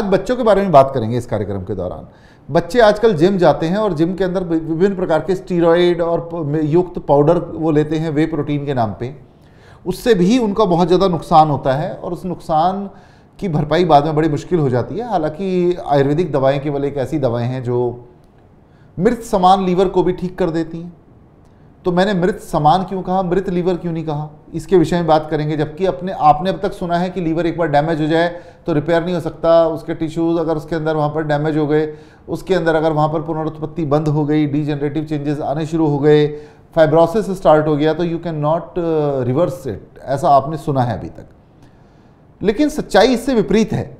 आज बच्चों के बारे में बात करेंगे इस कार्यक्रम के दौरान। बच्चे आजकल जिम जाते हैं और जिम के अंदर विभिन्न प्रकार के स्टीरॉयड और युक्त पाउडर वो लेते हैं वे प्रोटीन के नाम पे। उससे भी उनका बहुत ज़्यादा नुकसान होता है और उस नुकसान की भरपाई बाद में बड़ी मुश्किल हो जाती है। हालाँकि आयुर्वेदिक दवाएँ केवल एक ऐसी दवाएँ हैं जो मृत समान लीवर को भी ठीक कर देती हैं। तो मैंने मृत समान क्यों कहा? मृत लीवर क्यों नहीं कहा? इसके विषय में बात करेंगे। जबकि अपने, आपने अब तक सुना है कि लीवर एक बार डैमेज हो जाए तो रिपेयर नहीं हो सकता। उसके टिश्यूज अगर उसके अंदर वहाँ पर डैमेज हो गए, उसके अंदर अगर वहाँ पर पुनरुत्पत्ति बंद हो गई डीजनरेटिव चेंजेस आने शुरू हो गए फाइब्रोसिस स्टार्ट हो गया तो you can not reverse it ऐसा आपने सुना है अभी तक। लेकिन सच्चाई इससे विपरीत है।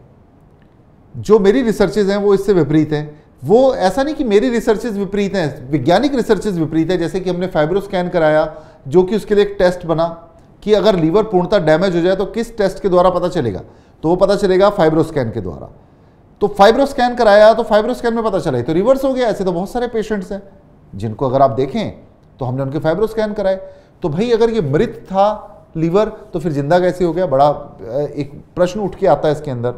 जो मेरी रिसर्चेज हैं वो इससे विपरीत हैं। वो ऐसा नहीं कि मेरी रिसर्चेज विपरीत हैं, वैज्ञानिक रिसर्चेज विपरीत है, जैसे कि हमने फाइब्रो स्कैन कराया, जो कि उसके लिए एक टेस्ट बना, कि अगर लीवर पूर्णतः डैमेज हो जाए तो किस टेस्ट के द्वारा पता चलेगा? तो वो पता चलेगा फाइब्रो स्कैन के द्वारा। तो फाइब्रो स्कैन कराया तो फाइब्रो स्कैन में पता चला तो रिवर्स हो गया, ऐसे तो बहुत सारे पेशेंट्स हैं। जिनको अगर आप देखें तो हमने उनके फाइब्रो स्कैन कराए। तो भाई, अगर ये मृत था लीवर तो फिर ज़िंदा कैसे हो गया? बड़ा एक प्रश्न उठ के आता है इसके अंदर।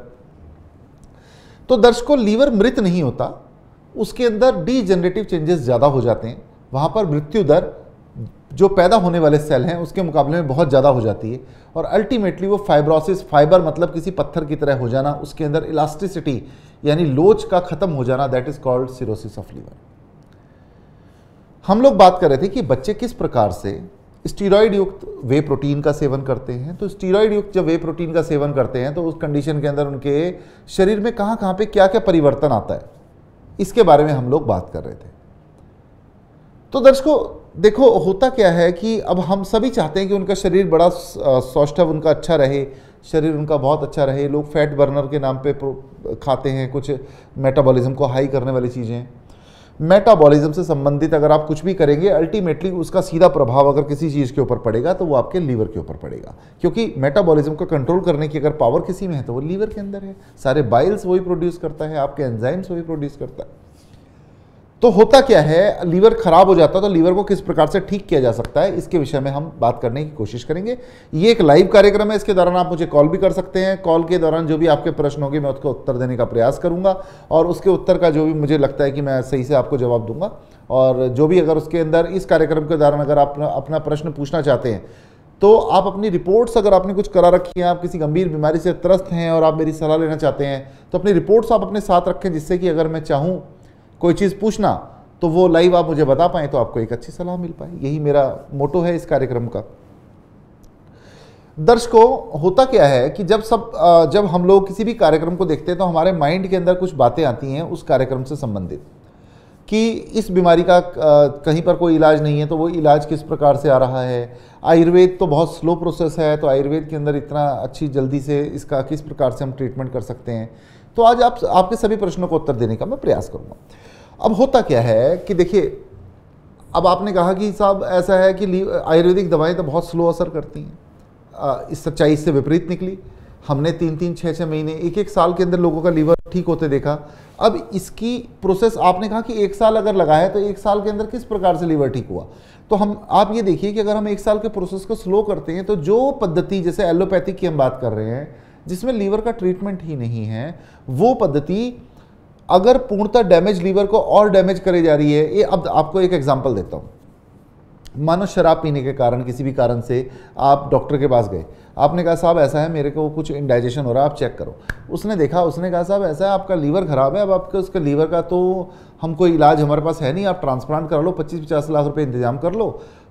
तो दर्शकों लीवर मृत नहीं होता उसके अंदर डी जनरेटिव चेंजेस ज़्यादा हो जाते हैं। वहाँ पर मृत्यु दर जो पैदा होने वाले सेल हैं, उसके मुकाबले में बहुत ज़्यादा हो जाती है। और अल्टीमेटली वो फाइब्रोसिस फाइबर मतलब किसी पत्थर की तरह हो जाना, उसके अंदर इलास्टिसिटी यानी लोच का ख़त्म हो जाना that is called cirrhosis of liver हम लोग बात कर रहे थे कि बच्चे किस प्रकार से स्टीरॉयड युक्त वे प्रोटीन का सेवन करते हैं। तो स्टीरॉयड युक्त जब वे प्रोटीन का सेवन करते हैं तो उस कंडीशन के अंदर उनके शरीर में कहाँ कहाँ पे क्या क्या परिवर्तन आता है? इसके बारे में हम लोग बात कर रहे थे। तो दर्शकों, देखो, होता क्या है कि अब हम सभी चाहते हैं कि उनका शरीर बड़ा सौष्ठव उनका अच्छा रहे, शरीर उनका बहुत अच्छा रहे। लोग फैट बर्नर के नाम पे खाते हैं, कुछ मेटाबॉलिज्म को हाई करने वाली चीज़ें। मेटाबॉलिज्म से संबंधित अगर आप कुछ भी करेंगे अल्टीमेटली उसका सीधा प्रभाव अगर किसी चीज़ के ऊपर पड़ेगा तो वो आपके लीवर के ऊपर पड़ेगा। क्योंकि मेटाबॉलिज्म को कंट्रोल करने की अगर पावर किसी में है तो वो लीवर के अंदर है। सारे बाइल्स वही प्रोड्यूस करता है, आपके एंजाइम्स वही प्रोड्यूस करता है। तो होता क्या है, लीवर खराब हो जाता है तो लीवर को किस प्रकार से ठीक किया जा सकता है, इसके विषय में हम बात करने की कोशिश करेंगे। ये एक लाइव कार्यक्रम है, इसके दौरान आप मुझे कॉल भी कर सकते हैं। कॉल के दौरान जो भी आपके प्रश्न होंगे, मैं उसको उत्तर देने का प्रयास करूँगा और उसके उत्तर का जो भी मुझे लगता है कि मैं सही से आपको जवाब दूँगा। और जो भी अगर उसके अंदर इस कार्यक्रम के दौरान अगर आप अपना प्रश्न पूछना चाहते हैं तो आप अपनी रिपोर्ट्स अगर आपने कुछ करा रखी है, आप किसी गंभीर बीमारी से त्रस्त हैं और आप मेरी सलाह लेना चाहते हैं तो अपनी रिपोर्ट्स आप अपने साथ रखें, जिससे कि अगर मैं चाहूँ कोई चीज़ पूछना तो वो लाइव आप मुझे बता पाएँ तो आपको एक अच्छी सलाह मिल पाए। यही मेरा मोटो है इस कार्यक्रम का। दर्शकों, होता क्या है कि जब सब जब हम लोग किसी भी कार्यक्रम को देखते हैं तो हमारे माइंड के अंदर कुछ बातें आती हैं उस कार्यक्रम से संबंधित। कि इस बीमारी का कहीं पर कोई इलाज नहीं है तो वो इलाज किस प्रकार से आ रहा है? आयुर्वेद तो बहुत स्लो प्रोसेस है तो आयुर्वेद के अंदर इतना अच्छी जल्दी से इसका किस प्रकार से हम ट्रीटमेंट कर सकते हैं? तो आज आप, आपके सभी प्रश्नों को उत्तर देने का मैं प्रयास करूँगा। अब होता क्या है कि देखिए, अब आपने कहा कि साहब ऐसा है कि आयुर्वेदिक दवाएँ तो बहुत स्लो असर करती हैं। इस सच्चाई से विपरीत निकली। हमने तीन तीन छः छः महीने एक एक साल के अंदर लोगों का लीवर ठीक होते देखा। अब इसकी प्रोसेस आपने कहा कि एक साल अगर लगा है तो एक साल के अंदर किस प्रकार से लीवर ठीक हुआ? तो हम, आप ये देखिए कि अगर हम एक साल के प्रोसेस को स्लो करते हैं तो जो पद्धति, जैसे एलोपैथिक की हम बात कर रहे हैं, जिसमें लीवर का ट्रीटमेंट ही नहीं है, वो पद्धति, अगर पूर्णतः डैमेज लीवर को और डैमेज करे जा रही है, ये अब आपको एक एग्ज़ाम्पल देता हूँ। मानो शराब पीने के कारण, किसी भी कारण से आप डॉक्टर के पास गए। आपने कहा, साहब, ऐसा है, मेरे को कुछ इंडाइजेशन हो रहा है, आप चेक करो। उसने देखा, उसने कहा, साहब, ऐसा है, आपका लीवर ख़राब है, अब आपके, उसके लीवर का तो हम कोई इलाज हमारे पास है नहीं, आप ट्रांसप्लांट करा लो पच्चीस पचास लाख रुपये इंतज़ाम कर लो।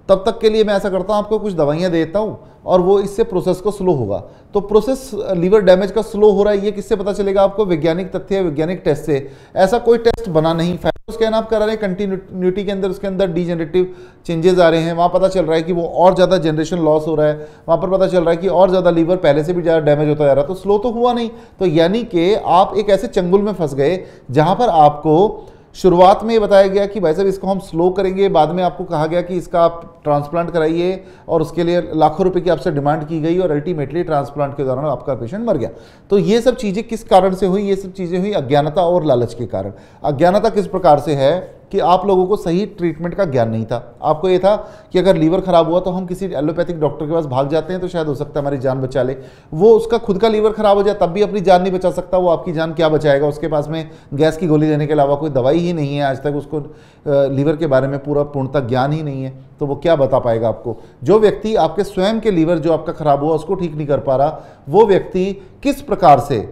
तब तक के लिए मैं ऐसा करता हूँ, आपको कुछ दवाइयाँ देता हूँ, और वो इससे प्रोसेस को स्लो होगा। तो प्रोसेस लीवर डैमेज का स्लो हो रहा है, ये किससे पता चलेगा आपको? वैज्ञानिक तथ्य वैज्ञानिक टेस्ट से। ऐसा कोई टेस्ट बना नहीं स्कैन आप करा रहे हैं कंटिन्यूटी के अंदर, उसके अंदर डीजेनरेटिव चेंजेस आ रहे हैं, वहाँ पता चल रहा है कि वो और ज़्यादा जनरेशन लॉस हो रहा है, वहाँ पर पता चल रहा है कि और ज़्यादा लीवर पहले से भी ज़्यादा डैमेज होता जा रहा तो स्लो तो हुआ नहीं। तो यानी कि आप एक ऐसे चंगुल में फंस गए, जहाँ पर आपको शुरुआत में ये बताया गया कि भाई साहब, इसको हम स्लो करेंगे, बाद में आपको कहा गया कि इसका आप ट्रांसप्लांट कराइए और उसके लिए लाखों रुपए की आपसे डिमांड की गई और अल्टीमेटली ट्रांसप्लांट के दौरान आपका पेशेंट मर गया। तो ये सब चीज़ें किस कारण से हुई? ये सब चीज़ें हुई अज्ञानता और लालच के कारण। अज्ञानता किस प्रकार से है? कि आप लोगों को सही ट्रीटमेंट का ज्ञान नहीं था। आपको ये था कि अगर लीवर खराब हुआ तो हम किसी एलोपैथिक डॉक्टर के पास भाग जाते हैं तो शायद हो सकता है हमारी जान बचा ले। वो उसका खुद का लीवर खराब हो जाए, तब भी अपनी जान नहीं बचा सकता, वो आपकी जान क्या बचाएगा? उसके पास में गैस की गोली देने के अलावा कोई दवाई ही नहीं है। आज तक उसको लीवर के बारे में पूरा पूर्णतः ज्ञान ही नहीं है तो वो क्या बता पाएगा आपको? जो व्यक्ति आपके स्वयं के लीवर जो आपका खराब हुआ, उसको ठीक नहीं कर पा रहा, वो व्यक्ति किस प्रकार से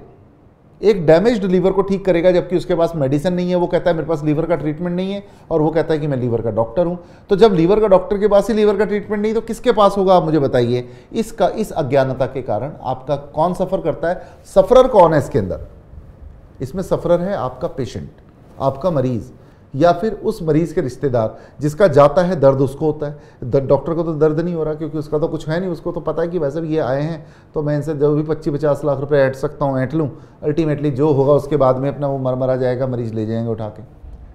एक डैमेज्ड लीवर को ठीक करेगा, जबकि उसके पास मेडिसिन नहीं है, वो कहता है, मेरे पास लीवर का ट्रीटमेंट नहीं है। और वो कहता है कि, मैं लीवर का डॉक्टर हूँ। तो जब लीवर का डॉक्टर के पास ही लीवर का ट्रीटमेंट नहीं तो किसके पास होगा, आप मुझे बताइए। इसका, इस अज्ञानता के कारण आपका कौन सफ़र करता है? सफरर कौन है इसके अंदर? इसमें सफरर है आपका पेशेंट आपका मरीज़। या फिर उस मरीज़ के रिश्तेदार जिसका जाता है दर्द उसको होता है। डॉक्टर को तो दर्द नहीं हो रहा क्योंकि उसका तो कुछ है नहीं, उसको तो पता है कि वैसे भी ये आए हैं तो मैं इनसे जो भी पच्चीस पचास लाख रुपए ऐट सकता हूँ ऐट लूँ, अल्टीमेटली जो होगा उसके बाद में अपना वो मर, मरा जाएगा, मरीज़ ले जाएँगे उठा के।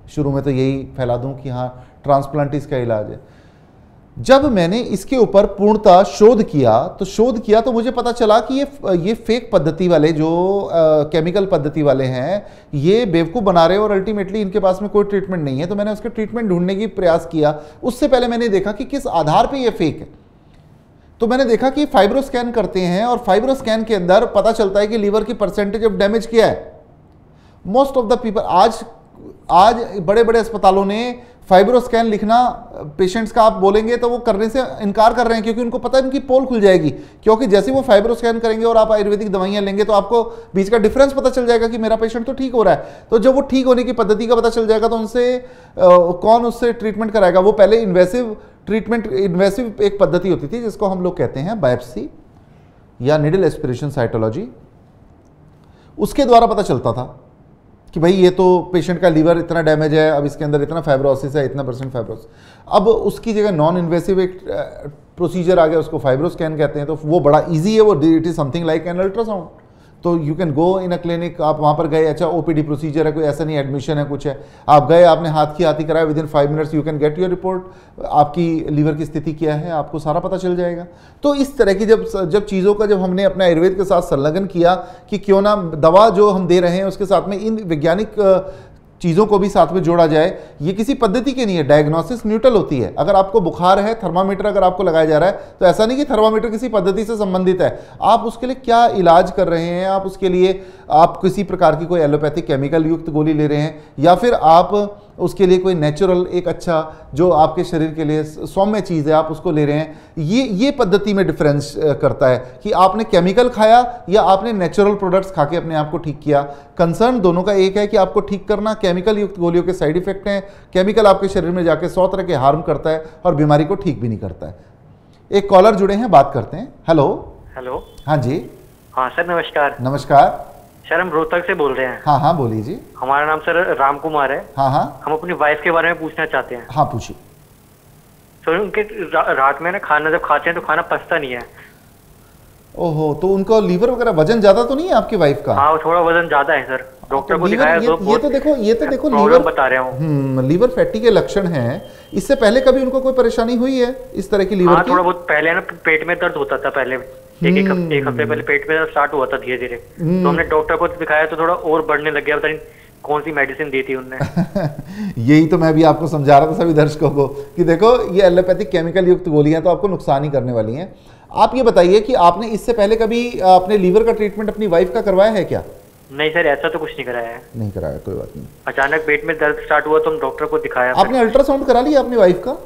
शुरू में तो यही फैला दूँ कि हाँ ट्रांसप्लांटिस का इलाज है। जब मैंने इसके ऊपर पूर्णता शोध किया तो शोध किया तो मुझे पता चला कि ये ये फेक पद्धति वाले जो आ, केमिकल पद्धति वाले हैं ये बेवकूफ़ बना रहे हैं और अल्टीमेटली इनके पास में कोई ट्रीटमेंट नहीं है। तो मैंने उसके ट्रीटमेंट ढूँढने की प्रयास किया। उससे पहले मैंने देखा कि किस आधार पर यह फेक है। तो मैंने देखा कि फाइब्रो स्कैन करते हैं और फाइब्रो स्कैन के अंदर पता चलता है कि लीवर की परसेंटेज ऑफ़ डैमेज किया है। मोस्ट ऑफ़ द पीपल आज आज बड़े बड़े अस्पतालों ने फाइब्रो स्कैन लिखना, पेशेंट्स का आप बोलेंगे तो वो करने से इनकार कर रहे हैं, क्योंकि उनको पता है इनकी पोल खुल जाएगी। क्योंकि जैसे वो फाइब्रो स्कैन करेंगे और आप आयुर्वेदिक दवाइयाँ लेंगे तो आपको बीच का डिफरेंस पता चल जाएगा कि मेरा पेशेंट तो ठीक हो रहा है। तो जब वो ठीक होने की पद्धति का पता चल जाएगा तो उनसे कौन उससे ट्रीटमेंट कराएगा? वो पहले इन्वेसिव ट्रीटमेंट इन्वेसिव एक पद्धति होती थी, जिसको हम लोग कहते हैं बायोप्सी या निडल एस्पिरेशन साइटोलॉजी उसके द्वारा पता चलता था। कि भाई ये तो पेशेंट का लीवर इतना डैमेज है, अब इसके अंदर इतना फाइब्रोसिस है, इतना परसेंट फाइब्रोस अब उसकी जगह नॉन इन्वेसिव एक प्रोसीजर आ गया, उसको फाइब्रोस्कैन कहते हैं तो वो बड़ा ईजी है, वो it is something like an ultrasound तो you can go in a clinic आप वहाँ पर गए अच्छा ओपीडी प्रोसीजर है, कोई ऐसा नहीं एडमिशन है, कुछ है। आप गए, आपने हाथ की हाथी कराया within five minutes you can get your report आपकी लीवर की स्थिति क्या है, आपको सारा पता चल जाएगा। तो इस तरह की जब जब चीज़ों का जब हमने अपने आयुर्वेद के साथ संलग्न किया कि क्यों ना दवा जो हम दे रहे हैं, उसके साथ में इन वैज्ञानिक चीज़ों को भी साथ में जोड़ा जाए, ये किसी पद्धति की नहीं है। डायग्नोसिस न्यूट्रल होती है। अगर आपको बुखार है थर्मामीटर अगर आपको लगाया जा रहा है तो ऐसा नहीं कि थर्मामीटर किसी पद्धति से संबंधित है। आप उसके लिए क्या इलाज कर रहे हैं? आप उसके लिए, आप किसी प्रकार की कोई एलोपैथिक केमिकल युक्त गोली ले रहे हैं, या फिर आप उसके लिए कोई नेचुरल एक अच्छा जो आपके शरीर के लिए सौम्य चीज़ है आप उसको ले रहे हैं। ये ये पद्धति में डिफरेंस करता है कि आपने केमिकल खाया या आपने नेचुरल प्रोडक्ट्स खा के अपने आप को ठीक किया। कंसर्न दोनों का एक है कि आपको ठीक करना केमिकल युक्त गोलियों के साइड इफ़ेक्ट हैं। केमिकल आपके शरीर में जाके सौ तरह के हार्म करता है और बीमारी को ठीक भी नहीं करता है। एक कॉलर जुड़े हैं बात करते हैं। हेलो हेलो हाँ जी। हाँ सर नमस्कार। नमस्कार। सर हम रोहतक से बोल रहे हैं। हाँ हाँ बोलिए जी। हमारा नाम सर राम कुमार है। हाँ हाँ। हम अपनी वाइफ के बारे में पूछना चाहते हैं। हाँ पूछिए। सर उनके रा, रात में ना खाना जब खाते हैं तो खाना पचता नहीं है। ओहो तो उनका लीवर वगैरह वज़न ज़्यादा तो नहीं है आपकी वाइफ का? हाँ थोड़ा वज़न ज़्यादा है सर। डॉक्टर को दिखाया ये, तो ये तो देखो ये तो देखो लीवर बता रहे हूँ हम्म लीवर फैटी के लक्षण हैं। इससे पहले कभी उनको कोई परेशानी हुई है इस तरह की लीवर हाँ थोड़ा बहुत पहले ना पेट में दर्द होता था पहले। एक एक हफ़्ते एक हफ़्ते पहले पेट में स्टार्ट हुआ था धीरे धीरे तो हमने डॉक्टर को दिखाया तो थोड़ा और बढ़ने लग गया पता नहीं कौन सी मेडिसिन दी थी उनने। यही तो मैं भी आपको समझा रहा था सभी दर्शकों को कि देखो ये एलोपैथिक केमिकल युक्त गोलियाँ तो आपको नुकसान ही करने वाली हैं। आप ये बताइए कि आपने इससे पहले कभी अपने लीवर का ट्रीटमेंट अपनी वाइफ का करवाया है क्या? नहीं सर ऐसा तो कुछ नहीं कराया है। नहीं कराया कोई बात नहीं। अचानक पेट में दर्द स्टार्ट हुआ तो हम डॉक्टर को दिखाया आपने अल्ट्रासाउंड करा लिया अपनी वाइफ का?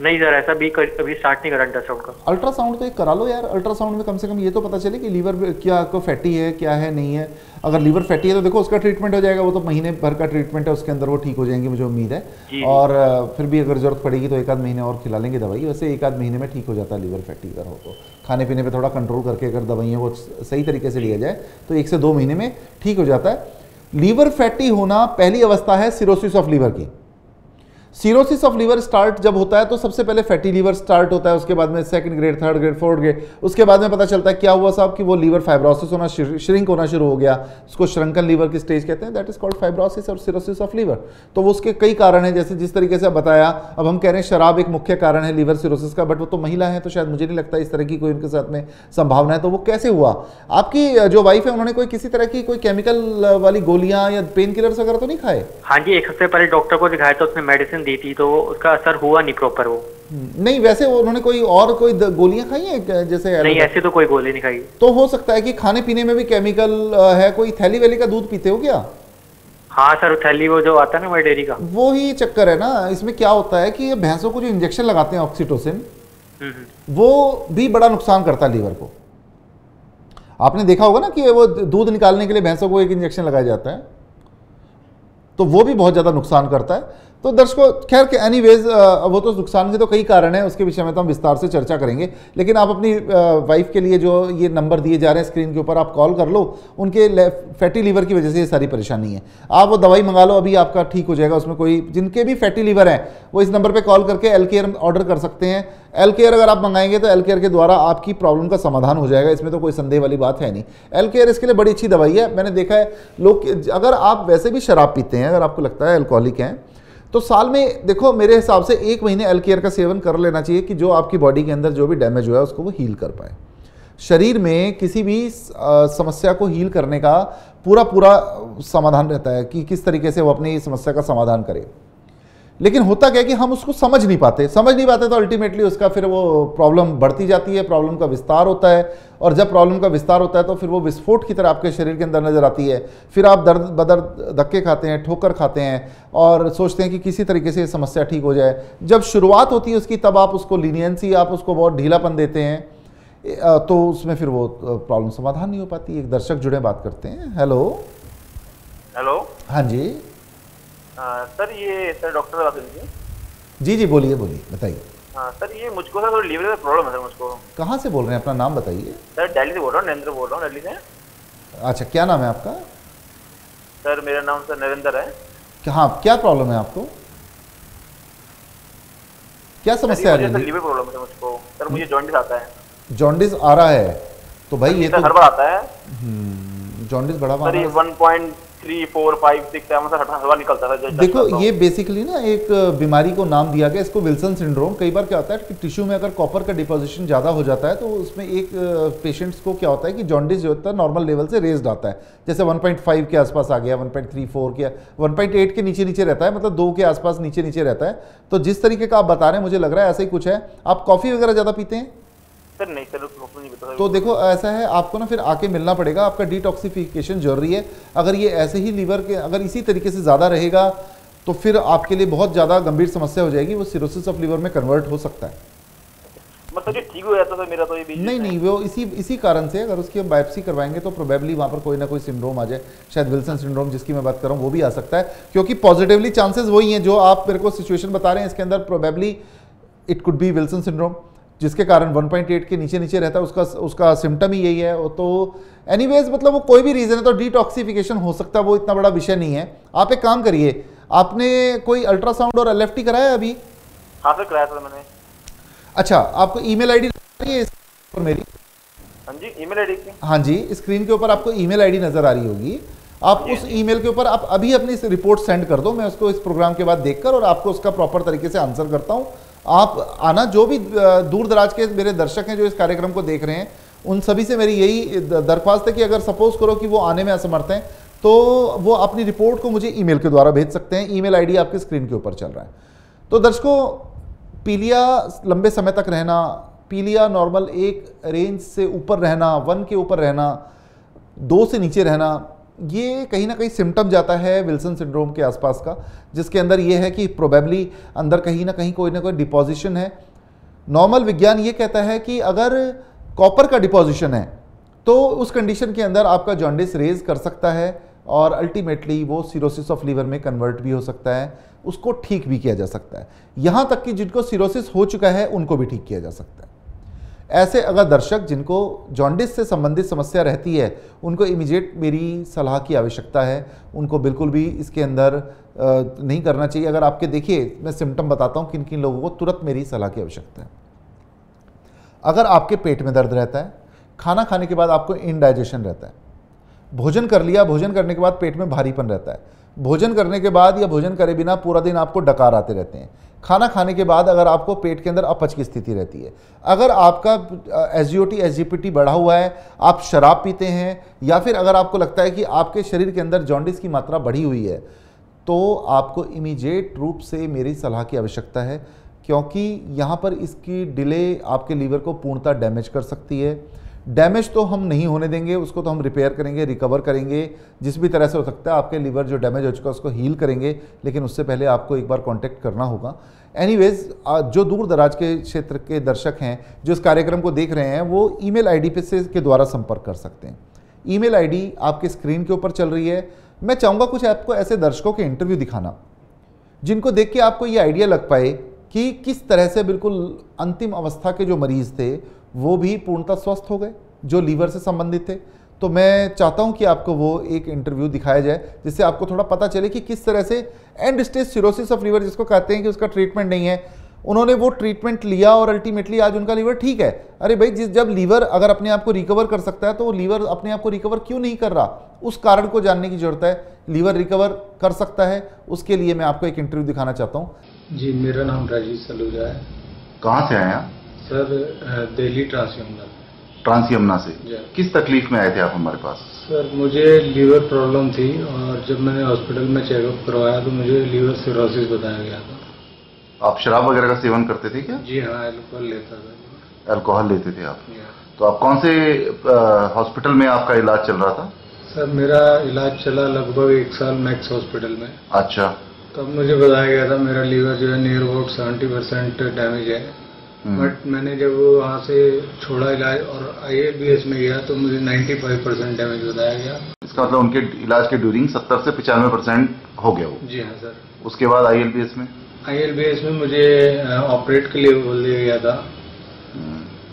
नहीं सर ऐसा भी कर, अभी स्टार्ट नहीं करा अल्ट्रासाउंड का। अल्ट्रासाउंड तो एक करा लो यार अल्ट्रासाउंड में कम से कम ये तो पता चले कि लीवर क्या को फैटी है क्या है नहीं है। अगर लीवर फैटी है तो देखो उसका ट्रीटमेंट हो जाएगा वो तो महीने भर का ट्रीटमेंट है उसके अंदर वो ठीक हो जाएँगे मुझे उम्मीद है। और फिर भी अगर ज़रूरत पड़ेगी तो एक आध महीने और खिला लेंगे दवाई। वैसे एक आध महीने में ठीक हो जाता है लीवर फैटी अगर हो तो। खाने पीने पर थोड़ा कंट्रोल करके अगर दवाइयाँ वो सही तरीके से लिया जाए तो एक से दो महीने में ठीक हो जाता है। लीवर फैटी होना पहली अवस्था है सिरोसिस ऑफ़ लीवर की। सीरोसिस ऑफ़ लीवर स्टार्ट जब होता है तो सबसे पहले फैटी लीवर स्टार्ट होता है, उसके बाद में second grade third grade fourth grade उसके बाद में पता चलता है क्या हुआ साहब कि वो लीवर फाइब्रोसिस होना श्रिंक होना शुरू हो गया। उसको श्रंकन लीवर की स्टेज कहते हैं दैट इज़ कॉल्ड फाइब्रोसिस और सीरोसिस ऑफ़ लीवर तो उसके कई कारण हैं, जैसे जिस तरीके से बताया, अब हम कह रहे हैं शराब एक मुख्य कारण है लीवर सीरोसिस का बट वो तो महिला है तो शायद मुझे नहीं लगता इस तरह की कोई उनके साथ में संभावना है तो वो कैसे हुआ? आपकी जो वाइफ है, उन्होंने कोई किसी तरह की कोई केमिकल वाली गोलियाँ या पेन किलर्स वगैरह तो नहीं खाए? हाँ जी, एक हफ़्ते पहले डॉक्टर को दिखाया तो उसने मेडिसिन दी थी तो उसका असर हुआ नहीं प्रॉपर वो। हम्म, नहीं वैसे उन्होंने कोई और कोई गोलियाँ खाई है जैसे नहीं ऐसे तो कोई गोली नहीं खाई। तो हो सकता है कि खाने पीने में भी केमिकल है कोई थैली वैली का दूध पीते हो क्या? हाँ सर थैली वो जो आता है ना डेयरी का। वो ही चक्कर है ना इसमें क्या होता है कि भैंसों को जो इंजेक्शन लगाते हैं ऑक्सीटोसिन हम्म, हम्म। वो भी बड़ा नुकसान करता है लीवर को। आपने देखा होगा ना कि वो दूध निकालने के लिए भैंसों को एक इंजेक्शन लगाया जाता है तो वो भी बहुत ज़्यादा नुकसान करता है। तो दर्शकों, खैर के एनी वेज वो तो नुकसान के तो कई कारण हैं, उसके विषय में तो हम विस्तार से चर्चा करेंगे। लेकिन आप अपनी वाइफ के लिए जो ये नंबर दिए जा रहे हैं स्क्रीन के ऊपर, आप कॉल कर लो। उनके फैटी लीवर की वजह से ये सारी परेशानी है। आप वो दवाई मंगा लो, अभी आपका ठीक हो जाएगा, उसमें कोई, जिनके भी फैटी लीवर हैं, वो इस नंबर पर कॉल करके एल केयर ऑर्डर कर सकते हैं। एल केयर अगर आप मंगाएँगे तो एल केयर के द्वारा आपकी प्रॉब्लम का समाधान हो जाएगा, इसमें तो कोई संदेह वाली बात है नहीं। एल केयर इसके लिए बड़ी अच्छी दवाई है, मैंने देखा है, लोग, अगर आप वैसे भी शराब पीते हैं, अगर आपको लगता है एल्कोहलिक हैं तो साल में, देखो, मेरे हिसाब से एक महीने एल केयर का सेवन कर लेना चाहिए कि जो आपकी बॉडी के अंदर जो भी डैमेज हुआ है, उसको वो हील कर पाए। शरीर में किसी भी समस्या को हील करने का पूरा पूरा समाधान रहता है कि किस तरीके से वो अपनी समस्या का समाधान करे। लेकिन होता क्या कि हम उसको समझ नहीं पाते। समझ नहीं पाते तो अल्टीमेटली उसका फिर वो प्रॉब्लम बढ़ती जाती है प्रॉब्लम का विस्तार होता है। और जब प्रॉब्लम का विस्तार होता है तो फिर वो विस्फोट की तरह आपके शरीर के अंदर नज़र आती है। फिर आप दर्द बदर्द धक्के खाते हैं ठोकर खाते हैं और सोचते हैं कि किसी तरीके से समस्या ठीक हो जाए। जब शुरुआत होती है उसकी तब आप उसको लीनियंसी आप उसको बहुत ढीलापन देते हैं। तो उसमें फिर वो प्रॉब्लम समाधान नहीं हो पाती। एक दर्शक जुड़े बात करते हैं। हेलो हेलो हाँ जी। सर ये सर डॉक्टर जी जी बोलिए बोलिए बताइए। हाँ सर ये मुझको सर लीवर में प्रॉब्लम है सर मुझको। कहाँ से बोल रहे हैं? अपना नाम बताइए। सर दिल्ली से बोल रहा हूँ नरेंद्र बोल रहा हूँ दिल्ली से। अच्छा क्या नाम है आपका? सर मेरा नाम सर नरेंद्र है। हाँ क्या प्रॉब्लम है आपको? क्या समस्या है लीवर प्रॉब्लम है मुझको। सर मुझे जॉन्डिस आता है। जॉन्डिस आ रहा है। तो भाई ये तो हर बार आता है। जॉन्डिस हम्म, बड़ा सर ये 1. Three four five six seven हवा निकलता था देखो ये बेसिकली ना एक बीमारी को नाम दिया गया इसको विल्सन सिंड्रोम कई बार क्या होता है कि टिश्यू में अगर कॉपर का डिपोजिशन ज़्यादा हो जाता है तो उसमें एक पेशेंट्स को क्या होता है कि जॉन्डिस जो होता है नॉर्मल लेवल से रेस्ड आता है। जैसे 1.5 के आसपास आ गया 1.34 के 1.8 के नीचे नीचे रहता है मतलब दो के आसपास नीचे नीचे रहता है। तो जिस तरीके का आप बता रहे हैं मुझे लग रहा है ऐसा ही कुछ है। आप कॉफ़ी वगैरह ज़्यादा पीते हैं? सर नहीं सर तो नहीं बता तो देखो ऐसा है आपको ना फिर आके मिलना पड़ेगा आपका डिटॉक्सिफिकेशन ज़रूरी है। अगर ये ऐसे ही लीवर के अगर इसी तरीके से ज़्यादा रहेगा तो फिर आपके लिए बहुत ज़्यादा गंभीर समस्या हो जाएगी वो सिरोसिस ऑफ़ लीवर में कन्वर्ट हो सकता है। मतलब ये ठीक हो जाता था मेरा तो ये नहीं नहीं वो इसी इसी कारण से अगर उसकी हम बायोप्सी करवाएँगे तो प्रोबेबली वहाँ पर कोई ना कोई सिंड्रोम आ जाए। शायद विल्सन सिंड्रोम जिसकी मैं बात कर रहा हूँ वो भी आ सकता है क्योंकि पॉजिटिवली चांसेस वही हैं जो आप मेरे को सिचुएशन बता रहे हैं इसके अंदर probably it could be Wilson syndrome जिसके कारण 1.8 के नीचे नीचे रहता है उसका उसका सिम्टम ही यही है। तो एनीवेज मतलब वो कोई भी रीज़न है तो डिटॉक्सिफिकेशन हो सकता है वो इतना बड़ा विषय नहीं है। आप एक काम करिए आपने कोई अल्ट्रासाउंड और एल कराया अभी? हाँ सर कराया था मैंने। अच्छा आपको ईमेल आईडी है पर मेरी? हाँ जी ईमेल आईडी हाँ जी स्क्रीन के ऊपर आपको ईमेल आईडी नज़र आ रही होगी। आप उस ईमेल के ऊपर आप अभी अपनी रिपोर्ट सेंड कर दो मैं उसको इस प्रोग्राम के बाद देखकर और आपको उसका प्रॉपर तरीके से आंसर करता हूँ। आप आना, जो भी दूर दराज के मेरे दर्शक हैं जो इस कार्यक्रम को देख रहे हैं, उन सभी से मेरी यही दरख्वास्त है कि अगर सपोज़ करो कि वो आने में असमर्थ हैं तो वो अपनी रिपोर्ट को मुझे ईमेल के द्वारा भेज सकते हैं। ईमेल आईडी आपके स्क्रीन के ऊपर चल रहा है। तो दर्शकों, पीलिया लंबे समय तक रहना, पीलिया नॉर्मल एक रेंज से ऊपर रहना, वन के ऊपर रहना, दो से नीचे रहना ये कहीं ना कहीं सिम्टम जाता है विल्सन सिंड्रोम के आसपास का, जिसके अंदर ये है कि प्रोबेबली अंदर कहीं ना कहीं कोई ना कोई डिपोजिशन है। नॉर्मल विज्ञान ये कहता है कि अगर कॉपर का डिपोजिशन है तो उस कंडीशन के अंदर आपका जॉन्डिस रेज कर सकता है और अल्टीमेटली वो सीरोसिस ऑफ़ लीवर में कन्वर्ट भी हो सकता है, उसको ठीक भी किया जा सकता है। यहाँ तक कि जिनको सीरोसिस हो चुका है, उनको भी ठीक किया जा सकता है। ऐसे अगर दर्शक जिनको जॉन्डिस से संबंधित समस्या रहती है, उनको इमीडिएट मेरी सलाह की आवश्यकता है। उनको बिल्कुल भी इसके अंदर नहीं करना चाहिए। अगर आपके देखिए, मैं सिम्टम बताता हूँ किन किन लोगों को, तुरंत मेरी सलाह की आवश्यकता है। अगर आपके पेट में दर्द रहता है, खाना खाने के बाद आपको इनडाइजेशन रहता है। भोजन कर लिया, भोजन करने के बाद पेट में भारीपन रहता है। भोजन करने के बाद या भोजन करे बिना पूरा दिन आपको डकार आते रहते हैं। खाना खाने के बाद अगर आपको पेट के अंदर अपच की स्थिति रहती है, अगर आपका एस जी ओ बढ़ा हुआ है, आप शराब पीते हैं, या फिर अगर आपको लगता है कि आपके शरीर के अंदर जॉन्डिस की मात्रा बढ़ी हुई है तो आपको इमीडिएट रूप से मेरी सलाह की आवश्यकता है, क्योंकि यहाँ पर इसकी डिले आपके लीवर को पूर्णतः डैमेज कर सकती है। डैमेज तो हम नहीं होने देंगे, उसको तो हम रिपेयर करेंगे रिकवर करेंगे। जिस भी तरह से हो सकता है आपके लीवर जो डैमेज हो चुका है, उसको हील करेंगे, लेकिन उससे पहले आपको एक बार कॉन्टैक्ट करना होगा। एनीवेज जो दूर दराज के क्षेत्र के दर्शक हैं, जो इस कार्यक्रम को देख रहे हैं, वो ईमेल आईडी पे से, के द्वारा संपर्क कर सकते हैं। ईमेल आईडी आपके स्क्रीन के ऊपर चल रही है। मैं चाहूँगा कुछ आपको ऐसे दर्शकों के इंटरव्यू दिखाना, जिनको देख के आपको ये आइडिया लग पाए कि किस तरह से बिल्कुल अंतिम अवस्था के जो मरीज़ थे वो भी पूर्णतः स्वस्थ हो गए जो लीवर से संबंधित थे। तो मैं चाहता हूँ कि आपको वो एक इंटरव्यू दिखाया जाए जिससे आपको थोड़ा पता चले कि किस तरह से end stage cirrhosis of liver जिसको कहते हैं कि उसका ट्रीटमेंट नहीं है उन्होंने वो ट्रीटमेंट लिया और अल्टीमेटली आज उनका लीवर ठीक है। अरे भाई जिस जब लीवर अगर अपने आप को रिकवर कर सकता है तो वो लीवर अपने आप को रिकवर क्यों नहीं कर रहा? उस कारण को जानने की ज़रूरत है। लीवर रिकवर कर सकता है उसके लिए मैं आपको एक इंटरव्यू दिखाना चाहता हूँ। जी मेरा नाम राजीव सलूजा है। कहाँ से आए आप? सर दिल्ली ट्रांसयूमर ट्रांस यमुना से। जी। किस तकलीफ़ में आए थे आप हमारे पास? सर मुझे लीवर प्रॉब्लम थी और जब मैंने हॉस्पिटल में चेकअप करवाया तो मुझे लीवर सिरोसिस बताया गया था। आप शराब वगैरह का सेवन करते थे क्या? जी हाँ एल्कोहल लेता था। अल्कोहल लेते थे आप। हाँ। तो आप कौन से हॉस्पिटल में आपका इलाज चल रहा था? सर मेरा इलाज चला लगभग एक साल मैक्स हॉस्पिटल में। अच्छा। तब मुझे बताया गया था मेरा लीवर जो है near about seventy percent damage है। बट मैंने जब वहाँ से छोड़ा इलाज और आईएलबीएस में गया तो मुझे 95 परसेंट डैमेज बताया गया। इसका मतलब उनके इलाज के ड्यूरिंग सत्तर से पचानवे परसेंट हो गया वो? जी हाँ सर। उसके बाद आईएलबीएस में? आईएलबीएस में मुझे ऑपरेट के लिए बोल दिया गया था।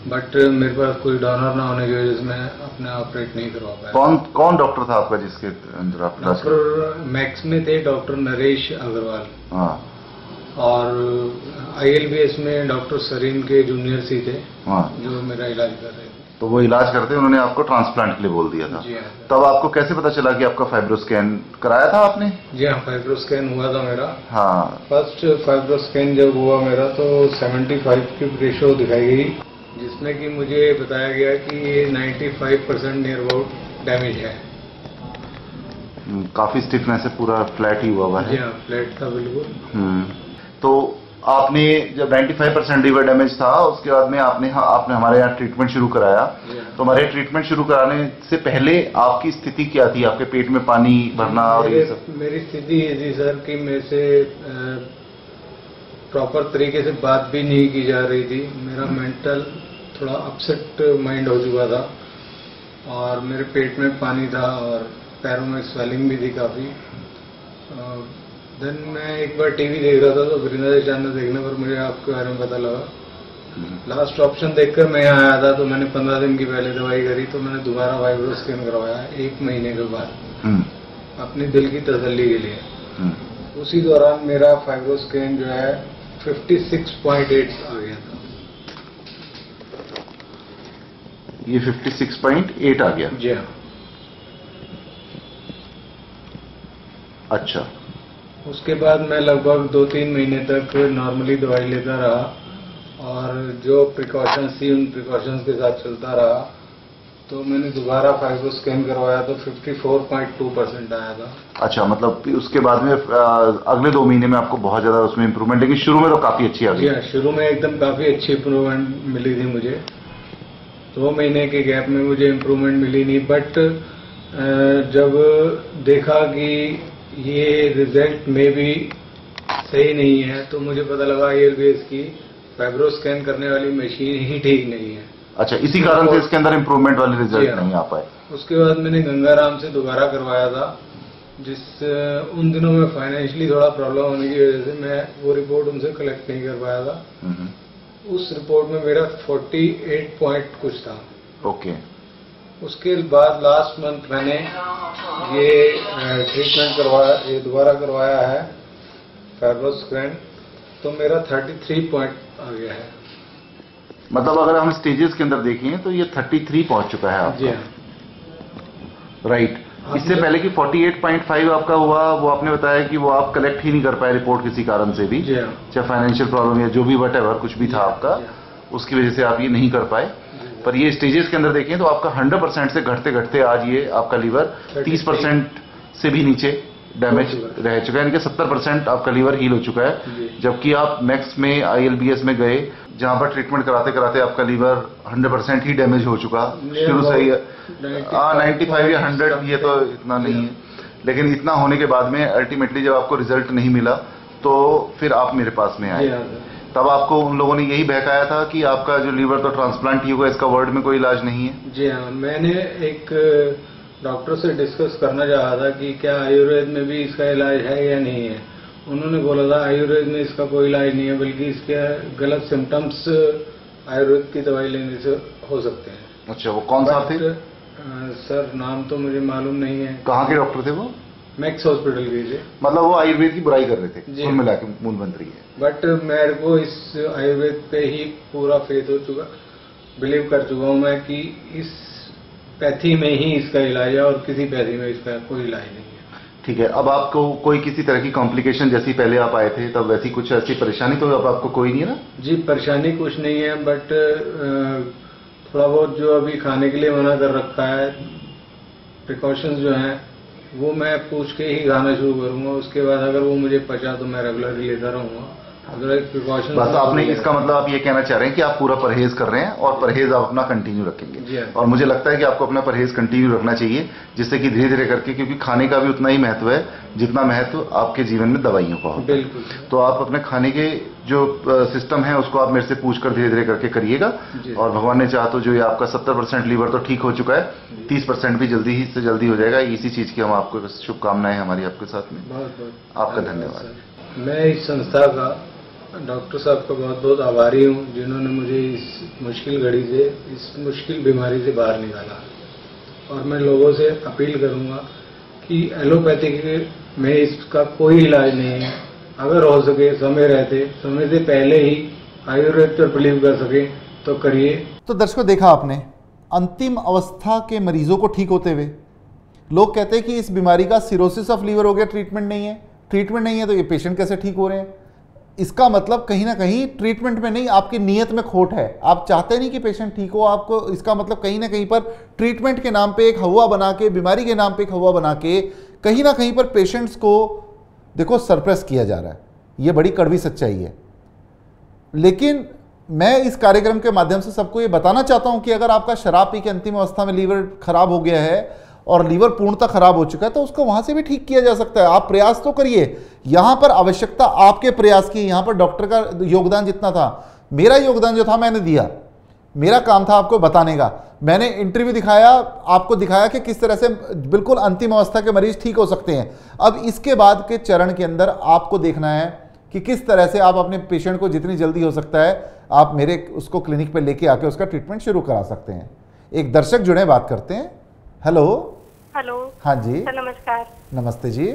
बट मेरे पास कोई डोनर ना होने की वजह से मैं अपना ऑपरेट नहीं करवा पाया। कौन कौन डॉक्टर था आपका जिसके अंदर आप डॉक्टर मैक्स में थे डॉक्टर नरेश अग्रवाल। हाँ। और आई में डॉक्टर सरीन के जूनियर्स ही थे हाँ। जो मेरा इलाज कर रहे थे। तो वो इलाज करते उन्होंने आपको ट्रांसप्लांट के लिए बोल दिया था। जी हाँ। तब आपको कैसे पता चला कि आपका फाइब्रोस्कैन कराया था आपने? जी हाँ फाइब्रोस्कैन हुआ था मेरा। हाँ। फ़र्स्ट फाइब्रोस्कैन जब हुआ मेरा तो 75 की रेशो दिखाई गई जिसमें कि मुझे बताया गया कि ये 95 परसेंट नियर अबाउट डैमेज है। हम्म, काफ़ी स्टिफनेस है पूरा फ्लैट ही हुआ हुआ जी है हाँ फ्लैट था बिल्कुल। हम्म, तो आपने जब 95 परसेंट लीवर डैमेज था उसके बाद में आपने हाँ, आपने हमारे यहाँ ट्रीटमेंट शुरू कराया। तो हमारे ट्रीटमेंट शुरू कराने से पहले आपकी स्थिति क्या थी? आपके पेट में पानी भरना और ये सब? मेरी स्थिति ये थी सर कि मेरे से प्रॉपर तरीके से बात भी नहीं की जा रही थी। मेरा मेंटल थोड़ा अपसेट माइंड हो चुका था और मेरे पेट में पानी था और पैरों में स्वेलिंग भी थी काफ़ी। देन मैं एक बार टीवी देख रहा था तो वृंदा चैनल देखने पर मुझे आपके बारे में पता लगा। लास्ट ऑप्शन देखकर मैं यहाँ आया था तो मैंने पंद्रह दिन की पहले दवाई करी तो मैंने दोबारा वाइब्रो स्कैन करवाया एक महीने के बाद। अपने दिल की तसल्ली के लिए। हम्म, उसी दौरान मेरा फाइब्रो स्कैन जो है 56.8 आ गया था। ये 56.8 आ गया। जी हाँ। अच्छा। उसके बाद मैं लगभग दो तीन महीने तक नॉर्मली दवाई लेता रहा और जो प्रिकॉशंस थी उन प्रिकॉशंस के साथ चलता रहा। तो मैंने दोबारा फाइब्रो स्कैन करवाया तो 54.2 परसेंट आया था। अच्छा मतलब उसके बाद में अगले दो महीने में आपको बहुत ज़्यादा उसमें इम्प्रूवमेंट लेकिन शुरू में तो काफ़ी अच्छी आ गई। हाँ शुरू में एकदम काफ़ी अच्छी इम्प्रूवमेंट मिली थी मुझे। दो महीने के गैप में मुझे इम्प्रूवमेंट मिली नहीं बट जब देखा कि ये रिज़ल्ट में भी सही नहीं है तो मुझे पता लगा एयरबेस की फाइब्रो स्कैन करने वाली मशीन ही ठीक नहीं है। अच्छा इसी कारण से इसके अंदर इम्प्रूवमेंट वाले रिज़ल्ट। नहीं आ पाए उसके बाद मैंने गंगाराम से दोबारा करवाया था जिस उन दिनों में फाइनेंशियली थोड़ा प्रॉब्लम होने की वजह से मैं वो रिपोर्ट उनसे कलेक्ट नहीं कर पाया था। हम्म, उस रिपोर्ट में मेरा 48 पॉइंट कुछ था। ओके उसके बाद लास्ट मंथ मैंने ये ट्रीटमेंट करवाया ये दोबारा करवाया है फैब्रोस्क्रैन तो मेरा 33 पॉइंट आ गया है। मतलब अगर हम स्टेजेस के अंदर देखें तो ये 33 पहुँच चुका है जी आपका हाँ राइट इससे पहले कि 48.5 आपका हुआ वो आपने बताया कि वो आप कलेक्ट ही नहीं कर पाए रिपोर्ट किसी कारण से भी हाँ। चाहे फाइनेंशियल प्रॉब्लम या जो भी वट कुछ भी था आपका उसकी वजह से आप ये नहीं कर पाए। पर ये स्टेजेस के अंदर देखें तो आपका 100 परसेंट से घटते घटते आज ये आपका लीवर 30 परसेंट से भी नीचे डैमेज रह चुका है। यानी कि 70 परसेंट आपका लीवर हील हो चुका है। जबकि आप मैक्स में आईएलबीएस में गए जहाँ पर ट्रीटमेंट कराते कराते आपका लीवर 100 परसेंट ही डैमेज हो चुका। शुरू से ही हाँ 95 या 100 कम ये तो इतना नहीं है। लेकिन इतना होने के बाद में अल्टीमेटली जब आपको रिज़ल्ट नहीं मिला तो फिर आप मेरे पास में आए। तब आपको उन लोगों ने यही बहकाया था कि आपका जो लीवर तो ट्रांसप्लांट ही होगा इसका वर्ल्ड में कोई इलाज नहीं है? जी हाँ मैंने एक डॉक्टर से डिस्कस करना चाहा था कि क्या आयुर्वेद में भी इसका इलाज है या नहीं है। उन्होंने बोला था आयुर्वेद में इसका कोई इलाज नहीं है बल्कि इसके गलत सिम्टम्स आयुर्वेद की दवाई लेने से हो सकते हैं। अच्छा वो कौन सा थे? सर नाम तो मुझे मालूम नहीं है। कहाँ के डॉक्टर थे वो? मैक्स हॉस्पिटल के लिए। मतलब वो आयुर्वेद की बुराई कर रहे थे जी। कुल मिला के मूल मंत्री है। बट मेरे को इस आयुर्वेद पे ही पूरा फेथ हो चुका। बिलीव कर चुका हूँ मैं कि इस पैथी में ही इसका इलाज है और किसी पैथी में इसका कोई इलाज नहीं है। ठीक है अब आपको कोई किसी तरह की कॉम्प्लिकेशन जैसी पहले आप आए थे तब वैसी कुछ ऐसी परेशानी तो अब आपको कोई नहीं है ना? जी परेशानी कुछ नहीं है बट थोड़ा बहुत जो अभी खाने के लिए मना कर रखा है प्रिकॉशंस जो हैं वो मैं पूछ के ही गाना शुरू करूँगा उसके बाद अगर वो मुझे पचा तो मैं रेगुलरली लेता रहूँगा। अगर प्रिकॉशन बस आपने इसका मतलब आप ये कहना चाह रहे हैं कि आप पूरा परहेज कर रहे हैं और परहेज आप अपना कंटिन्यू रखेंगे। हाँ। और मुझे लगता है कि आपको अपना परहेज कंटिन्यू रखना चाहिए जिससे कि धीरे धीरे करके क्योंकि खाने का भी उतना ही महत्व है जितना महत्व आपके जीवन में दवाइयों का हो। बिल्कुल। तो आप अपने खाने के जो सिस्टम है उसको आप मेरे से पूछ कर धीरे धीरे करके करिएगा। और भगवान ने चाहा तो जो ये आपका सत्तर परसेंट लीवर तो ठीक हो चुका है तीस परसेंट भी जल्दी ही से जल्दी हो जाएगा। इसी चीज़ की हम आपको शुभकामनाएँ हमारी आपके साथ में। बहुत बहुत। आपका धन्यवाद। मैं इस संस्था का डॉक्टर साहब का बहुत बहुत आभारी हूँ जिन्होंने मुझे इस मुश्किल घड़ी से इस मुश्किल बीमारी से बाहर निकाला। और मैं लोगों से अपील करूँगा कि एलोपैथिक में इसका कोई इलाज नहीं है। अगर हो सके, समय रहते, समय से पहले ही आयुर्वेद पर बिलीव कर सके तो करिए। तो दर्शकों, देखा आपने, अंतिम अवस्था के मरीजों को ठीक होते हुए। लोग कहते हैं कि इस बीमारी का सिरोसिस ऑफ़ लीवर हो गया ट्रीटमेंट नहीं है। ट्रीटमेंट नहीं है तो ये पेशेंट कैसे ठीक हो रहे हैं? इसका मतलब कहीं ना कहीं ट्रीटमेंट में नहीं, आपकी नीयत में खोट है। आप चाहते नहीं कि पेशेंट ठीक हो, आपको इसका मतलब कहीं ना कहीं पर ट्रीटमेंट के नाम पे एक हवा बना के, बीमारी के नाम पे एक हवा बना के, कहीं ना कहीं पर पेशेंट्स को देखो सरप्रेस किया जा रहा है। ये बड़ी कड़वी सच्चाई है। लेकिन मैं इस कार्यक्रम के माध्यम से सबको ये बताना चाहता हूँ कि अगर आपका शराब पी के अंतिम अवस्था में लीवर खराब हो गया है और लीवर पूर्णतः खराब हो चुका है तो उसको वहाँ से भी ठीक किया जा सकता है। आप प्रयास तो करिए। यहाँ पर आवश्यकता आपके प्रयास की यहाँ पर डॉक्टर का योगदान जितना था, मेरा योगदान जो था, मैंने दिया। मेरा काम था आपको बताने का। मैंने इंटरव्यू दिखाया आपको दिखाया कि किस तरह से बिल्कुल अंतिम अवस्था के मरीज़ ठीक हो सकते हैं। अब इसके बाद के चरण के अंदर आपको देखना है कि किस तरह से आप अपने पेशेंट को जितनी जल्दी हो सकता है आप मेरे उसको क्लिनिक पर लेके आके उसका ट्रीटमेंट शुरू करा सकते हैं। एक दर्शक जुड़े बात करते हैं। हेलो हेलो हाँ जी। सर नमस्कार। नमस्ते जी।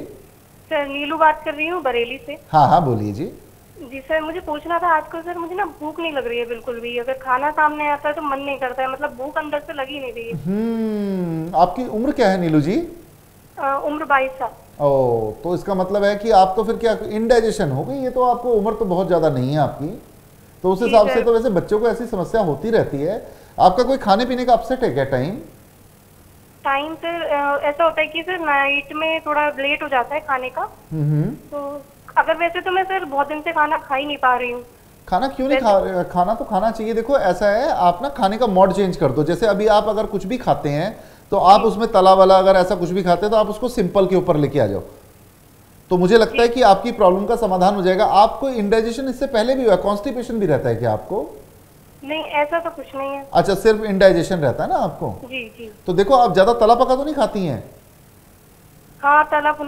सर नीलू बात कर रही हूँ बरेली से। हाँ हाँ बोलिए जी। जी सर मुझे पूछना था आजकल सर मुझे ना भूख नहीं लग रही है बिल्कुल भी। अगर खाना सामने आता है तो मन नहीं करता है मतलब भूख अंदर से लग नहीं रही है। हम्म आपकी उम्र क्या है नीलू जी? उम्र बाईस साल। ओ तो इसका मतलब है कि आप तो फिर क्या इनडाइजेशन हो गई ये तो आपको उम्र तो बहुत ज़्यादा नहीं है आपकी। तो उस हिसाब से तो वैसे बच्चों को ऐसी समस्या होती रहती है। आपका कोई खाने पीने का अपसेट है क्या टाइम टाइम सर ऐसा होता है कि सर नाइट में थोड़ा लेट हो जाता है खाने का। हम्म। तो अगर वैसे तो मैं सर बहुत दिन से खाना खा ही नहीं पा रही हूँ। खाना क्यों नहीं खा खाना तो खाना चाहिए। देखो ऐसा है आप ना खाने का मोड चेंज कर दो। जैसे अभी आप अगर कुछ भी खाते हैं तो आप उसमें तला वाला अगर ऐसा कुछ भी खाते हैं तो आप उसको सिंपल के ऊपर लेके आ जाओ। तो मुझे लगता है कि आपकी प्रॉब्लम का समाधान हो जाएगा। आपको इंडाइजेशन इससे पहले भी हुआ कॉन्स्टिपेशन भी रहता है क्या आपको? नहीं ऐसा तो कुछ नहीं है। अच्छा सिर्फ़ इंडाइजेशन रहता है ना आपको? जी जी। तो देखो आप ज़्यादा तला पका तो नहीं खाती हैं? हाँ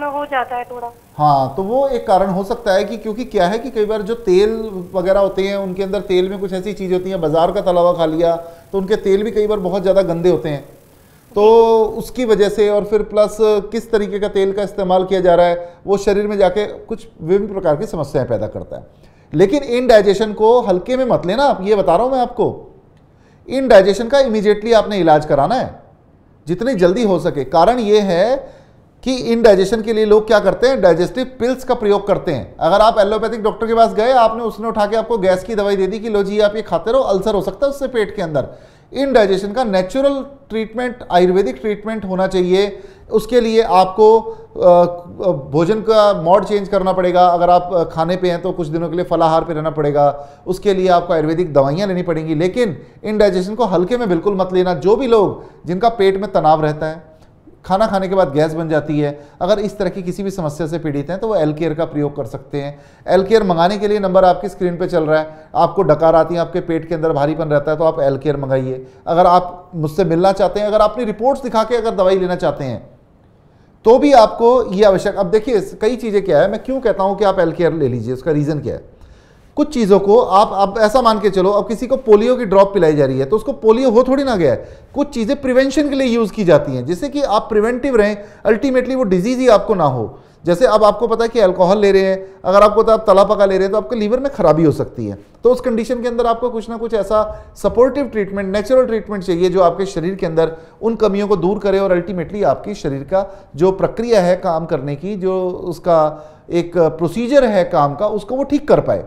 हो जाता है थोड़ा। हाँ तो वो एक कारण हो सकता है कि क्योंकि क्या है कि कई बार जो तेल वगैरह होते हैं, उनके अंदर तेल में कुछ ऐसी चीज़ होती है, बाज़ार का तला हुआ खा लिया तो उनके तेल भी कई बार बहुत ज़्यादा गंदे होते हैं। तो उसकी वजह से और फिर प्लस किस तरीके का तेल का इस्तेमाल किया जा रहा है, वो शरीर में जाके कुछ विभिन्न प्रकार की समस्याएँ पैदा करता है। लेकिन इन डाइजेशन को हल्के में मत लेना आप, ये बता रहा हूँ मैं आपको। इन डाइजेशन का इमीडिएटली आपने इलाज कराना है, जितनी जल्दी हो सके। कारण ये है कि इन डाइजेशन के लिए लोग क्या करते हैं? डाइजेस्टिव पिल्स का प्रयोग करते हैं। अगर आप एलोपैथिक डॉक्टर के पास गए, आपने उसने उठा के आपको गैस की दवाई दे दी कि लो जी, आप ये खाते रहो, अल्सर हो सकता है उससे पेट के अंदर। इन डाइजेशन का नेचुरल ट्रीटमेंट आयुर्वेदिक ट्रीटमेंट होना चाहिए। उसके लिए आपको भोजन का मॉड चेंज करना पड़ेगा। अगर आप खाने पे हैं तो कुछ दिनों के लिए फलाहार पे रहना पड़ेगा। उसके लिए आपको आयुर्वेदिक दवाइयाँ लेनी पड़ेंगी। लेकिन इन डाइजेशन को हल्के में बिल्कुल मत लेना। जो भी लोग जिनका पेट में तनाव रहता है खाना खाने के बाद गैस बन जाती है। अगर इस तरह की किसी भी समस्या से पीड़ित हैं तो वो एल केयर का प्रयोग कर सकते हैं। एल केयर मंगाने के लिए नंबर आपकी स्क्रीन पे चल रहा है। आपको डकार आती है, आपके पेट के अंदर भारीपन रहता है तो आप एल केयर मंगाइए। अगर आप मुझसे मिलना चाहते हैं, अगर अपनी रिपोर्ट्स दिखा के अगर दवाई लेना चाहते हैं तो भी आपको ये आवश्यक। अब देखिए, कई चीज़ें क्या है, मैं क्यों कहता हूँ कि आप एल केयर ले लीजिए, उसका रीज़न क्या है? कुछ चीज़ों को आप अब ऐसा मान के चलो, अब किसी को पोलियो की ड्रॉप पिलाई जा रही है तो उसको पोलियो हो थोड़ी ना गया है। कुछ चीज़ें प्रिवेंशन के लिए यूज़ की जाती हैं, जिससे कि आप प्रिवेंटिव रहें, अल्टीमेटली वो डिज़ीज़ ही आपको ना हो। जैसे अब आपको पता है कि अल्कोहल ले रहे हैं, अगर आपको तो आप तला पका ले रहे हैं तो आपके लीवर में खराबी हो सकती है। तो उस कंडीशन के अंदर आपको कुछ ना कुछ ऐसा सपोर्टिव ट्रीटमेंट नेचुरल ट्रीटमेंट चाहिए, जो आपके शरीर के अंदर उन कमियों को दूर करे और अल्टीमेटली आपकी शरीर का जो प्रक्रिया है काम करने की, जो उसका एक प्रोसीजर है काम का, उसको वो ठीक कर पाए।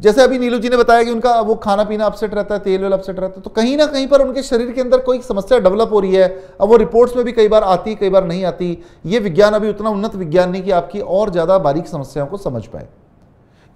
जैसे अभी नीलू जी ने बताया कि उनका वो खाना पीना अपसेट रहता है, तेल वेल अपसेट रहता है तो कहीं ना कहीं पर उनके शरीर के अंदर कोई समस्या डेवलप हो रही है। अब वो रिपोर्ट्स में भी कई बार आती, कई बार नहीं आती। ये विज्ञान अभी उतना उन्नत विज्ञान नहीं कि आपकी और ज़्यादा बारीक समस्याओं को समझ पाए।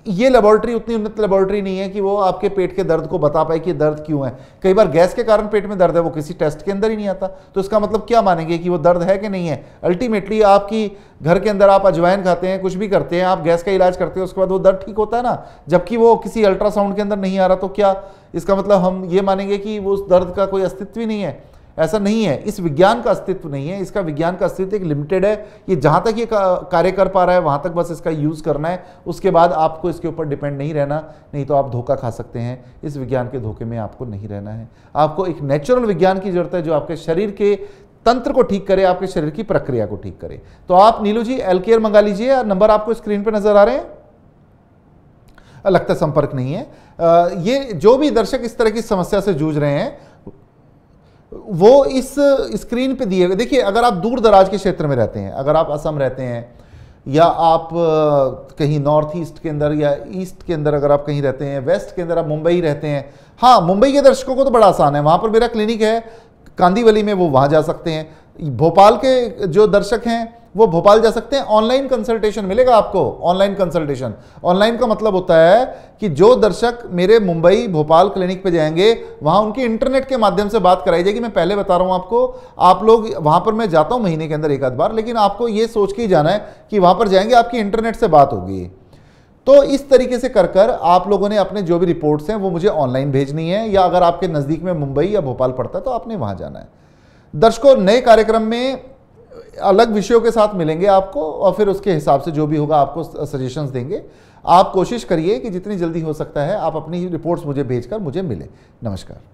ये लेबोरेटरी उतनी उन्नत लेबोरेटरी नहीं है कि वो आपके पेट के दर्द को बता पाए कि दर्द क्यों है। कई बार गैस के कारण पेट में दर्द है, वो किसी टेस्ट के अंदर ही नहीं आता। तो इसका मतलब क्या मानेंगे कि वो दर्द है कि नहीं है? अल्टीमेटली आपकी घर के अंदर आप अजवाइन खाते हैं, कुछ भी करते हैं, आप गैस का इलाज करते हैं, उसके बाद वो दर्द ठीक होता है ना? जबकि वो किसी अल्ट्रासाउंड के अंदर नहीं आ रहा तो क्या इसका मतलब हम ये मानेंगे कि वो उस दर्द का कोई अस्तित्व ही नहीं है? ऐसा नहीं है। इस विज्ञान का अस्तित्व नहीं है। इसका विज्ञान का अस्तित्व एक लिमिटेड है। ये जहाँ तक ये कार्य कर पा रहा है, वहाँ तक बस इसका यूज़ करना है। उसके बाद आपको इसके ऊपर डिपेंड नहीं रहना। नहीं तो आप धोखा खा सकते हैं। इस विज्ञान के धोखे में आपको नहीं रहना है। आपको एक नेचुरल विज्ञान की ज़रूरत है जो आपके शरीर के तंत्र को ठीक करे, आपके शरीर की प्रक्रिया को ठीक करे। तो आप नीलू जी एल केयर मंगा लीजिए। नंबर आपको स्क्रीन पर नज़र आ रहे हैं। लगता संपर्क नहीं है। ये जो भी दर्शक इस तरह की समस्या से जूझ रहे हैं वो इस स्क्रीन पे दिए देखिए, अगर आप दूर दराज के क्षेत्र में रहते हैं, अगर आप असम रहते हैं, या आप कहीं नॉर्थ ईस्ट के अंदर या ईस्ट के अंदर अगर आप कहीं रहते हैं, वेस्ट के अंदर आप मुंबई रहते हैं हाँ मुंबई के दर्शकों को तो बड़ा आसान है। वहाँ पर मेरा क्लिनिक है, कांदीवली में वो वहाँ जा सकते हैं। भोपाल के जो दर्शक हैं वो भोपाल जा सकते हैं। ऑनलाइन कंसल्टेशन मिलेगा आपको। ऑनलाइन कंसल्टेशन ऑनलाइन का मतलब होता है कि जो दर्शक मेरे मुंबई भोपाल क्लिनिक पे जाएँगे, वहाँ उनकी इंटरनेट के माध्यम से बात कराई जाएगी। मैं पहले बता रहा हूँ आपको, आप लोग वहाँ पर मैं जाता हूँ महीने के अंदर एक आध बार, लेकिन आपको ये सोच के ही जाना है कि वहाँ पर जाएँगे, आपकी इंटरनेट से बात होगी। तो इस तरीके से कर कर आप लोगों ने अपने जो भी रिपोर्ट्स हैं, वो मुझे ऑनलाइन भेजनी है, या अगर आपके नज़दीक में मुंबई या भोपाल पड़ता है तो आपने वहाँ जाना है। दर्शकों, नए कार्यक्रम में अलग विषयों के साथ मिलेंगे आपको और फिर उसके हिसाब से जो भी होगा आपको सजेशंस देंगे। आप कोशिश करिए कि जितनी जल्दी हो सकता है, आप अपनी रिपोर्ट्स मुझे भेजकर मुझे मिलें। नमस्कार।